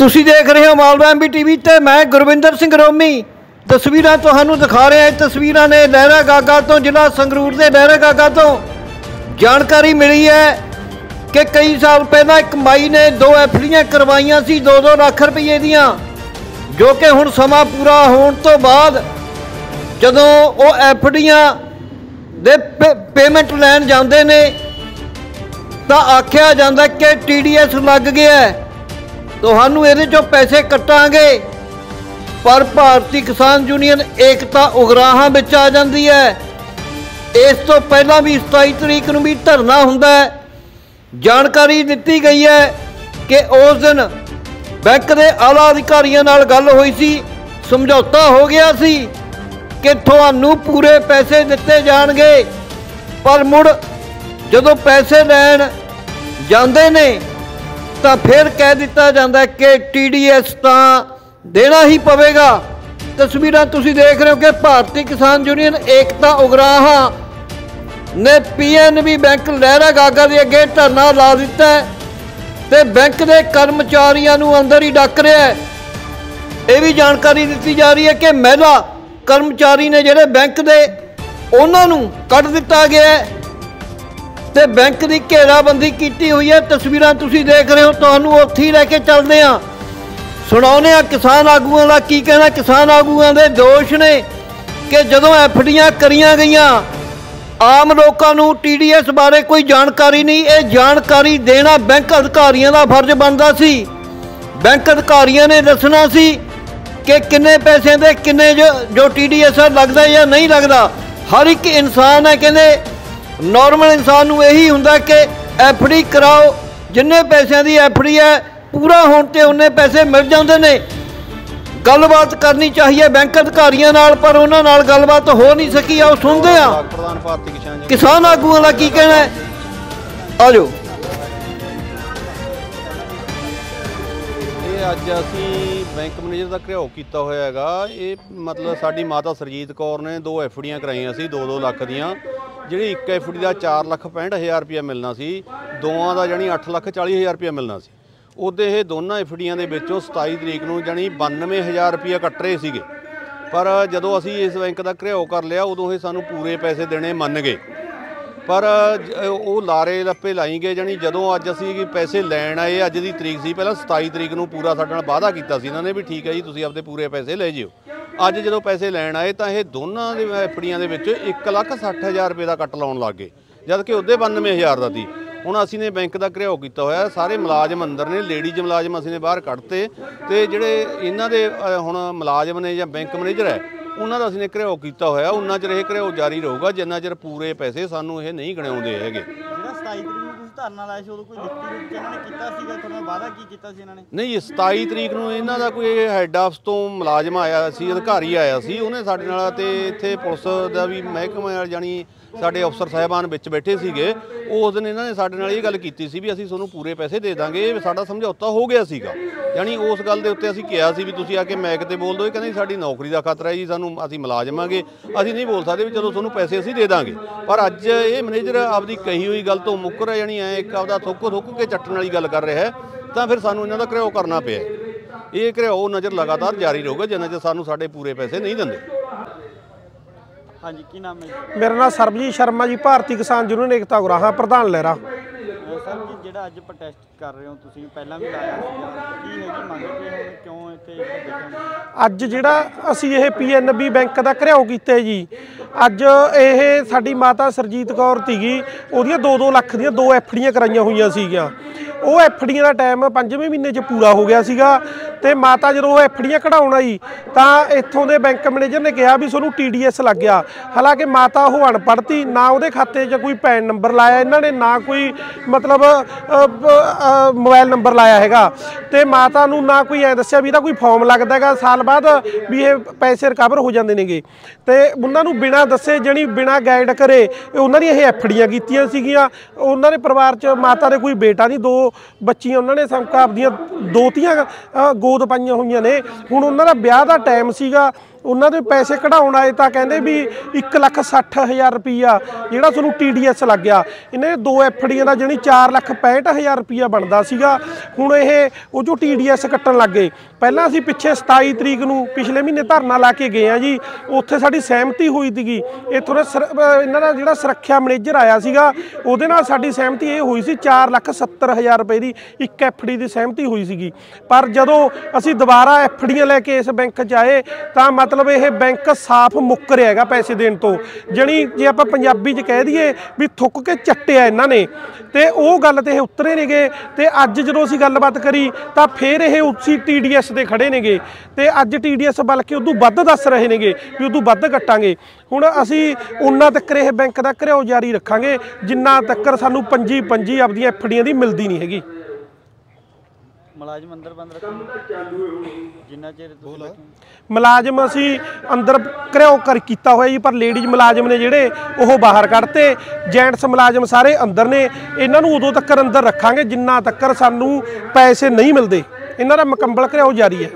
ਤੁਸੀਂ ਦੇਖ ਰਹੇ ਹੋ ਮਾਲਵਾ ਐਮਬੀ ਟੀਵੀ ਤੇ ਮੈਂ ਗੁਰਵਿੰਦਰ ਸਿੰਘ ਰੋਮੀ। ਤਸਵੀਰਾਂ ਤੁਹਾਨੂੰ ਦਿਖਾ ਰਿਹਾ, ਇਹ ਤਸਵੀਰਾਂ ਨੇ ਲਹਿਰਾ ਗਾਗਾ ਤੋਂ, ਜ਼ਿਲ੍ਹਾ ਸੰਗਰੂਰ ਦੇ ਲਹਿਰਾ ਗਾਗਾ ਤੋਂ ਜਾਣਕਾਰੀ ਮਿਲੀ ਹੈ ਕਿ ਕਈ ਸਾਲ ਪਹਿਲਾਂ ਇੱਕ ਮਾਈ ਨੇ ਦੋ ਐਫਡੀਆਂ ਕਰਵਾਈਆਂ ਸੀ 2-2 ਲੱਖ ਰੁਪਏ ਦੀਆਂ, ਜੋ ਕਿ ਹੁਣ ਸਮਾਂ ਪੂਰਾ ਹੋਣ ਤੋਂ ਬਾਅਦ ਜਦੋਂ ਉਹ ਐਫਡੀਆਂ ਦੇ ਪੇਮੈਂਟ ਲੈਣ ਜਾਂਦੇ ਨੇ, ਤਾਂ ਆਖਿਆ ਜਾਂਦਾ ਕਿ ਟੀਡੀਐਸ ਲੱਗ ਗਿਆ ਤੁਹਾਨੂੰ ਇਹਦੇ ਚੋਂ ਪੈਸੇ ਕੱਟਾਂਗੇ। ਪਰ ਭਾਰਤੀ ਕਿਸਾਨ ਯੂਨੀਅਨ ਏਕਤਾ ਉਗਰਾਹਾਂ ਵਿੱਚ ਆ ਜਾਂਦੀ ਹੈ। ਇਸ ਤੋਂ ਪਹਿਲਾਂ ਵੀ 27 ਤਰੀਕ ਨੂੰ ਵੀ ਧਰਨਾ ਹੁੰਦਾ ਹੈ। ਜਾਣਕਾਰੀ ਦਿੱਤੀ ਗਈ ਹੈ ਕਿ ਉਸ ਦਿਨ ਬੈਂਕ ਦੇ ਆਲਾ ਅਧਿਕਾਰੀਆਂ ਨਾਲ ਗੱਲ ਹੋਈ ਸੀ। ਸਮਝੌਤਾ ਹੋ ਗਿਆ ਸੀ ਕਿ ਤੁਹਾਨੂੰ ਪੂਰੇ ਪੈਸੇ ਦਿੱਤੇ ਜਾਣਗੇ। ਪਰ ਮੁੜ ਜਦੋਂ ਪੈਸੇ ਲੈਣ ਜਾਂਦੇ ਨੇ ਤਾਂ ਫਿਰ ਕਹਿ ਦਿੱਤਾ ਜਾਂਦਾ ਕਿ ਟੀਡੀਐਸ ਤਾਂ ਦੇਣਾ ਹੀ ਪਵੇਗਾ। ਤਸਵੀਰਾਂ ਤੁਸੀਂ ਦੇਖ ਰਹੇ ਹੋ ਕਿ ਭਾਰਤੀ ਕਿਸਾਨ ਯੂਨੀਅਨ ਏਕਤਾ ਉਗਰਾਹਾਂ ਨੇ ਪੀਐਨਬੀ ਬੈਂਕ ਲਹਿਰਾ ਗਾਗਾ ਦੇ ਅੱਗੇ ਧਰਨਾ ਲਾ ਦਿੱਤਾ ਹੈ ਤੇ ਬੈਂਕ ਦੇ ਕਰਮਚਾਰੀਆਂ ਨੂੰ ਅੰਦਰ ਹੀ ਡੱਕ ਰਿਹਾ ਹੈ। ਇਹ ਵੀ ਜਾਣਕਾਰੀ ਦਿੱਤੀ ਜਾ ਰਹੀ ਹੈ ਕਿ ਮਹਿਲਾ ਕਰਮਚਾਰੀ ਨੇ ਜਿਹੜੇ ਬੈਂਕ ਦੇ ਉਹਨਾਂ ਨੂੰ ਕੱਢ ਦਿੱਤਾ ਗਿਆ ਹੈ। ਤੇ ਬੈਂਕ ਦੀ ਘੇਰਾਬੰਦੀ ਕੀਤੀ ਹੋਈ ਹੈ। ਤਸਵੀਰਾਂ ਤੁਸੀਂ ਦੇਖ ਰਹੇ ਹੋ, ਤੁਹਾਨੂੰ ਉੱਥੇ ਹੀ ਲੈ ਕੇ ਚੱਲਦੇ ਆ ਸੁਣਾਉਨੇ ਆ ਕਿਸਾਨ ਆਗੂਆਂ ਦਾ ਕੀ ਕਹਿਣਾ। ਕਿਸਾਨ ਆਗੂਆਂ ਦੇ ਦੋਸ਼ ਨੇ ਕਿ ਜਦੋਂ ਐਫਡੀਆਂ ਕਰੀਆਂ ਗਈਆਂ, ਆਮ ਲੋਕਾਂ ਨੂੰ ਟੀਡੀਐਸ ਬਾਰੇ ਕੋਈ ਜਾਣਕਾਰੀ ਨਹੀਂ, ਇਹ ਜਾਣਕਾਰੀ ਦੇਣਾ ਬੈਂਕ ਅਧਿਕਾਰੀਆਂ ਦਾ ਫਰਜ਼ ਬਣਦਾ ਸੀ। ਬੈਂਕ ਅਧਿਕਾਰੀਆਂ ਨੇ ਦੱਸਣਾ ਸੀ ਕਿ ਕਿੰਨੇ ਪੈਸੇ ਦੇ ਕਿੰਨੇ ਜੋ ਜੋ ਟੀਡੀਐਸ ਲੱਗਦਾ ਜਾਂ ਨਹੀਂ ਲੱਗਦਾ, ਹਰ ਇੱਕ ਇਨਸਾਨ ਹੈ, ਕਹਿੰਦੇ ਨਾਰਮਲ ਇਨਸਾਨ ਨੂੰ ਇਹੀ ਹੁੰਦਾ ਕਿ ਐਫਡੀ ਕਰਾਓ ਜਿੰਨੇ ਪੈਸਿਆਂ ਦੀ ਐਫਡੀ ਹੈ ਪੂਰਾ ਹੋਣ ਤੇ ਉਹਨੇ ਪੈਸੇ ਮਿਲ ਜਾਂਦੇ ਨੇ। ਗੱਲਬਾਤ ਕਰਨੀ ਚਾਹੀਏ ਬੈਂਕ ਅਧਿਕਾਰੀਆਂ ਨਾਲ ਪਰ ਉਹਨਾਂ ਨਾਲ ਗੱਲਬਾਤ ਹੋ ਨਹੀਂ ਸਕੀ। ਆਓ ਸੁਣਦੇ ਆ ਕਿਸਾਨ ਆਗੂਆਂ ਦਾ ਕੀ ਕਹਿਣਾ ਹੈ? ਆਜੋ ਇਹ ਅੱਜ ਅਸੀਂ ਬੈਂਕ ਮੈਨੇਜਰ ਦਾ ਘਿਰਾਓ ਕੀਤਾ ਹੋਇਆ ਹੈਗਾ। ਇਹ ਮਤਲਬ ਸਾਡੀ ਮਾਤਾ ਸਰਜੀਤ ਕੌਰ ਨੇ ਦੋ ਐਫਡੀਆਂ ਕਰਾਈਆਂ ਸੀ 2-2 ਲੱਖ ਦੀਆਂ। ਜਿਹੜੀ ਇੱਕ ਐਫਡੀ ਦਾ 4 ਲੱਖ 65000 ਰੁਪਇਆ ਮਿਲਣਾ ਸੀ, ਦੋਵਾਂ ਦਾ ਜਾਨੀ 8 ਲੱਖ 40000 ਰੁਪਇਆ ਮਿਲਣਾ ਸੀ। ਉਹਦੇ ਇਹ ਦੋਨਾਂ ਐਫਡੀਆਂ ਦੇ ਵਿੱਚੋਂ 27 ਤਰੀਕ ਨੂੰ ਜਾਨੀ 92000 ਰੁਪਇਆ ਕੱਟ ਰਹੇ ਸੀਗੇ। ਪਰ ਜਦੋਂ ਅਸੀਂ ਇਸ ਬੈਂਕ ਦਾ ਘਿਰਾਓ ਕਰ ਲਿਆ, ਉਦੋਂ ਇਹ ਸਾਨੂੰ ਪੂਰੇ ਪੈਸੇ ਦੇਣੇ ਮੰਨ ਗਏ। ਪਰ ਉਹ ਲਾਰੇ ਲੱਪੇ ਲਾਈ ਗਏ ਜਾਨੀ ਜਦੋਂ ਅੱਜ ਅਸੀਂ ਪੈਸੇ ਲੈਣ ਆਏ, ਅੱਜ ਦੀ ਤਰੀਕ ਸੀ, ਪਹਿਲਾਂ 27 ਤਰੀਕ ਨੂੰ ਪੂਰਾ ਸਾਡੇ ਨਾਲ ਵਾਅਦਾ ਕੀਤਾ ਸੀ ਇਹਨਾਂ ਨੇ ਵੀ ਠੀਕ ਹੈ ਜੀ, ਤੁਸੀਂ ਆਪਦੇ ਪੂਰੇ ਪੈਸੇ ਲੈ ਜਿਓ। ਅੱਜ ਜਦੋਂ ਪੈਸੇ ਲੈਣ ਆਏ ਤਾਂ ਇਹ ਦੋਨਾਂ ਦੇ ਐਫੜੀਆਂ ਦੇ ਵਿੱਚ 160000 ਰੁਪਏ ਦਾ ਕੱਟ ਲਾਉਣ ਲੱਗ ਗਏ। ਜਦ ਕਿ ਉਹਦੇ 92000 ਦਾ ਸੀ। ਹੁਣ ਅਸੀਂ ਨੇ ਬੈਂਕ ਦਾ ਘਿਰਾਓ ਕੀਤਾ ਹੋਇਆ। ਸਾਰੇ ਮੁਲਾਜ਼ਮ ਅੰਦਰ ਨੇ ਲੇਡੀਜ਼ ਮੁਲਾਜ਼ਮ ਅਸੀਂ ਨੇ ਬਾਹਰ ਕੱਢਤੇ। ਤੇ ਜਿਹੜੇ ਇਹਨਾਂ ਦੇ ਹੁਣ ਮੁਲਾਜ਼ਮ ਨੇ ਜਾਂ ਬੈਂਕ ਮੈਨੇਜਰ ਹੈ, ਉਹਨਾਂ ਦਾ ਅਸੀਂ ਨੇ ਘਿਰਾਓ ਕੀਤਾ ਹੋਇਆ। ਉਹਨਾਂ ਚਿਰ ਇਹ ਘਿਰਾਓ ਜਾਰੀ ਰਹੂਗਾ, ਜਿੰਨਾ ਚਿਰ ਪੂਰੇ ਪੈਸੇ ਸਾਨੂੰ ਇਹ ਨਹੀਂ ਗਣਾਉਂਦੇ ਹੈਗੇ। 27 ਤਰੀਕ ਨੂੰ ਤੁਸੀਂ ਧਰਨਾ ਲਾਇਆ ਸੀ, ਉਦੋਂ ਕੋਈ ਲਿਖਤੀ ਰੂਪ ਚ ਇਹਨਾਂ ਨੇ ਕੀਤਾ ਸੀਗਾ? ਤੁਹਾਡਾ ਵਾਅਦਾ ਕੀ ਕੀਤਾ ਸੀ ਇਹਨਾਂ ਨੇ? ਨਹੀਂ, ਇਹ 27 ਤਰੀਕ ਨੂੰ ਇਹਨਾਂ ਦਾ ਕੋਈ ਹੈੱਡ ਆਫਿਸ ਤੋਂ ਮੁਲਾਜ਼ਮ ਆਇਆ ਸੀ, ਅਧਿਕਾਰੀ ਆਇਆ ਸੀ, ਉਹਨੇ ਸਾਡੇ ਨਾਲ ਤੇ ਇੱਥੇ ਪੁਲਿਸ ਦਾ ਵੀ ਮਹਿਕਮੇ ਵਾਲ ਜਾਨੀ ਸਾਡੇ ਅਫਸਰ ਸਾਹਿਬਾਨ ਵਿੱਚ ਬੈਠੇ ਸੀਗੇ ਉਸ ਦਿਨ ਇਹਨਾਂ ਨੇ ਸਾਡੇ ਨਾਲ ਇਹ ਗੱਲ ਕੀਤੀ ਸੀ ਵੀ ਅਸੀਂ ਤੁਹਾਨੂੰ ਪੂਰੇ ਪੈਸੇ ਦੇ ਦਾਂਗੇ, ਇਹ ਸਾਡਾ ਸਮਝੌਤਾ ਹੋ ਗਿਆ ਸੀਗਾ। ਯਾਨੀ ਉਸ ਗੱਲ ਦੇ ਉੱਤੇ ਅਸੀਂ ਕਿਹਾ ਸੀ ਵੀ ਤੁਸੀਂ ਆ ਕੇ ਮੈਕ ਤੇ ਬੋਲ ਦਿਓ, ਇਹ ਕਹਿੰਦੇ ਸਾਡੀ ਨੌਕਰੀ ਦਾ ਖਤਰਾ ਹੈ ਜੀ, ਸਾਨੂੰ, ਅਸੀਂ ਮੁਲਾਜ਼ਮਾਂਗੇ, ਅਸੀਂ ਨਹੀਂ ਬੋਲ ਸਕਦੇ ਵੀ ਚਲੋ ਤੁਹਾਨੂੰ ਪੈਸੇ ਅਸੀਂ ਦੇ ਦਾਂਗੇ। ਪਰ ਅੱਜ ਇਹ ਮੈਨੇਜਰ ਆਪਦੀ ਕਹੀ ਹੋਈ ਗੱਲ ਤੋਂ ਮੁੱਕਰ ਹੈ, ਯਾਨੀ ਐ ਇੱਕ ਆਪਦਾ ਥੁੱਕ ਥੁੱਕ ਕੇ ਚੱਟਣ ਵਾਲੀ ਗੱਲ ਕਰ ਰਿਹਾ ਹੈ, ਤਾਂ ਫਿਰ ਸਾਨੂੰ ਇਹਨਾਂ ਦਾ ਘਿਰਾਓ ਕਰਨਾ ਪਿਆ ਇਹ ਘਿਰਾਓ ਨਜ਼ਰ ਲਗਾਤਾਰ ਜਾਰੀ ਰਹੂਗਾ, ਜਿੰਨਾ ਚਿਰ ਸਾਨੂੰ ਸਾਡੇ ਪੂਰੇ ਪੈਸੇ ਨਹੀਂ ਦਿੰਦੇ। ਹਾਂਜੀ ਕੀ ਨਾਮ ਹੈ? ਮੇਰਾ ਨਾਮ ਸਰਬਜੀਤ ਸ਼ਰਮਾ ਜੀ ਭਾਰਤੀ ਕਿਸਾਨ ਯੂਨੀਅਨ ਏਕਤਾ ਉਗਰਾਹਾਂ ਪ੍ਰਧਾਨ ਲਹਿਰਾ। ਅਹ ਸਰ ਜੀ ਜਿਹੜਾ ਅੱਜ ਪ੍ਰੋਟੈਸਟ ਕਰ ਰਹੇ ਹੋ ਤੁਸੀਂ ਪਹਿਲਾਂ ਵੀ ਲਾਇਆ ਸੀਗਾ ਕੀ ਹੈਗੀ ਮੰਗ ਕਿ ਹੁਣ ਕਿਉਂ ਇੱਥੇ ਅੱਜ ਜਿਹੜਾ ਅਸੀਂ ਇਹ ਪੀਐਨਬੀ ਬੈਂਕ ਦਾ ਘਿਰਾਓ ਕੀਤਾ ਹੈ ਜੀ ਅੱਜ ਇਹ ਸਾਡੀ ਮਾਤਾ ਸਰਜੀਤ ਕੌਰ ਤੀਗੀ ਉਹਦੀਆਂ 2-2 ਲੱਖ ਦੀਆਂ ਦੋ ਐਫਡੀਆਂ ਕਰਾਈਆਂ ਹੋਈਆਂ ਸੀਗੀਆਂ। ਉਹ ਐਫਡੀਆਂ ਦਾ ਟਾਈਮ ਪੰਜਵੇਂ ਮਹੀਨੇ 'ਚ ਪੂਰਾ ਹੋ ਗਿਆ ਸੀਗਾ ਤੇ ਮਾਤਾ ਜਦੋਂ ਉਹ ਐਫਡੀਆਂ ਕਢਾਉਣ ਆਈ ਤਾਂ ਇੱਥੋਂ ਦੇ ਬੈਂਕ ਮੈਨੇਜਰ ਨੇ ਕਿਹਾ ਵੀ ਤੁਹਾਨੂੰ ਟੀਡੀਐਸ ਲੱਗ ਗਿਆ। ਹਾਲਾਂਕਿ ਮਾਤਾ ਉਹ ਅਨਪੜ੍ਹ ਤੀ ਨਾ ਉਹਦੇ ਖਾਤੇ 'ਚ ਕੋਈ ਪੈਨ ਨੰਬਰ ਲਾਇਆ ਇਹਨਾਂ ਨੇ ਨਾ ਕੋਈ ਮਤਲਬ ਅ, ਮੋਬਾਈਲ ਨੰਬਰ ਲਾਇਆ ਹੈਗਾ। ਤੇ ਮਾਤਾ ਨੂੰ ਨਾ ਕੋਈ ਐ ਦੱਸਿਆ ਵੀ ਇਹਦਾ ਕੋਈ ਫਾਰਮ ਲੱਗਦਾ ਹੈਗਾ ਸਾਲ ਬਾਅਦ ਵੀ ਇਹ ਪੈਸੇ ਰਿਕਵਰ ਹੋ ਜਾਂਦੇ ਨੇਗੇ। ਤੇ ਉਹਨਾਂ ਨੂੰ ਬਿਨਾਂ ਦੱਸੇ ਜਣੀ ਬਿਨਾਂ ਗਾਈਡ ਕਰੇ ਉਹਨਾਂ ਦੀਆਂ ਇਹ ਐਫਡੀਆਂ ਕੀਤੀਆਂ ਸੀਗੀਆਂ। ਉਹਨਾਂ ਦੇ ਪਰਿਵਾਰ 'ਚ ਮਾਤਾ ਦੇ ਕੋਈ ਬੇਟਾ ਨਹੀਂ ਦੋ ਬੱਚੀਆਂ ਉਹਨਾਂ ਨੇ ਸੰਕਾ ਆਪਦੀਆਂ ਦੋਤੀਆਂ ਅ, ਗੋਦ ਪਾਈਆਂ ਹੋਈਆਂ ਨੇ। ਹੁਣ ਉਹਨਾਂ ਦਾ ਵਿਆਹ ਦਾ ਟਾਈਮ ਸੀਗਾ। ਉਹਨਾਂ ਦੇ ਪੈਸੇ ਕਢਾਉਣ ਆਏ ਤਾਂ ਕਹਿੰਦੇ ਵੀ 160000 ਰੁਪਈਆ, ਜਿਹੜਾ ਤੁਹਾਨੂੰ TDS ਲੱਗ ਗਿਆ। ਇਹਨੇ ਦੋ ਐਫਡੀਆਂ ਦਾ ਜਣੀ 465000 ਰੁਪਈਆ ਬਣਦਾ ਸੀਗਾ। ਹੁਣ ਇਹ, ਉਹ ਜੋ TDS ਕੱਟਣ ਲੱਗ ਗਏ। ਪਹਿਲਾਂ ਅਸੀਂ ਪਿੱਛੇ 27 ਤਰੀਕ ਨੂੰ ਪਿਛਲੇ ਮਹੀਨੇ ਧਰਨਾ ਲਾ ਕੇ ਗਏ ਆ ਜੀ। ਉੱਥੇ ਸਾਡੀ ਸਹਿਮਤੀ ਹੋਈ ਸੀਗੀ। ਇੱਥੋਂ ਦਾ ਸਰ- ਇਹਨਾਂ ਦਾ ਜਿਹੜਾ ਸੁਰੱਖਿਆ ਮੈਨੇਜਰ ਆਇਆ ਸੀਗਾ, ਉਹਦੇ ਨਾਲ ਸਾਡੀ ਸਹਿਮਤੀ ਇਹ ਹੋਈ ਸੀ 470000 ਰੁਪਏ ਦੀ ਇੱਕ ਐਫਡੀ ਦੀ ਸਹਿਮਤੀ ਹੋਈ ਸੀਗੀ। ਪਰ ਜਦੋਂ ਅਸੀਂ ਦੁਬਾਰਾ ਐਫਡੀਆਂ ਲੈ ਕੇ ਇਸ ਬੈਂਕ 'ਚ ਆਏ, ਤਾਂ ਮਤਲਬ ਇਹ ਬੈਂਕ ਸਾਫ਼ ਮੁੱਕ ਰਿਹਾ ਹੈਗਾ ਪੈਸੇ ਦੇਣ ਤੋਂ। ਜਣੀ ਜੇ ਆਪਾਂ ਪੰਜਾਬੀ 'ਚ ਕਹਿ ਦਈਏ ਵੀ ਥੁੱਕ ਕੇ ਚੱਟਿਆ ਇਹਨਾਂ ਨੇ, ਤੇ ਉਹ ਗੱਲ ਤੇ ਇਹ ਉਤਰੇ ਨੇਗੇ, ਤੇ ਅੱਜ ਜਦੋਂ ਅਸੀਂ ਗੱਲਬਾਤ ਕਰੀ ਤਾਂ ਫੇਰ ਇਹ ਉਸੇ TDS ਦੇ ਖੜੇ ਨੇਗੇ। ਤੇ ਅੱਜ TDS ਬਲਕਿ ਉਦੋਂ ਵੱਧ ਦੱਸ ਰਹੇ ਨੇਗੇ ਵੀ ਉਦੋਂ ਵੱਧ ਕੱਟਾਂਗੇ। ਹੁਣ ਅਸੀਂ ਉਹਨਾਂ ਤੱਕ ਇਹ ਬੈਂਕ ਦਾ ਘਰਿਓ ਜਾਰੀ ਰੱਖਾਂਗੇ, ਜਿੰਨਾ ਤੱਕ ਸਾਨੂੰ ਪੰਜੀ ਪੰਜੀ ਆਪਦੀਆਂ ਐਫਡੀਆਂ ਦੀ ਮਿਲਦੀ ਨਹੀਂ ਹੈਗੀ। ਮੁਲਾਜ਼ਮ ਅੰਦਰ ਬੰਦ ਰੱਖੋ। ਜਿੰਨਾ ਚਿਰ ਤੁਸੀਂ ਬੈਠੇ ਮੁਲਾਜ਼ਮ ਅਸੀਂ ਅੰਦਰ ਘਰਿਓ ਕਰ ਕੀਤਾ ਹੋਇਆ ਜੀ ਪਰ ਲੇਡੀਜ਼ ਮੁਲਾਜ਼ਮ ਨੇ ਜਿਹੜੇ ਉਹ ਬਾਹਰ ਕੱਢਤੇ। ਜੈਂਟਸ ਮੁਲਾਜ਼ਮ ਸਾਰੇ ਅੰਦਰ ਨੇ। ਇਹਨਾਂ ਨੂੰ ਉਦੋਂ ਤੱਕ ਅੰਦਰ ਰੱਖਾਂਗੇ ਜਿੰਨਾ ਤੱਕ ਸਾਨੂੰ ਪੈਸੇ ਨਹੀਂ ਮਿਲਦੇ। ਇਹਨਾਂ ਦਾ ਮੁਕੰਮਲ ਘਰਿਓ ਜਾਰੀ ਹੈ।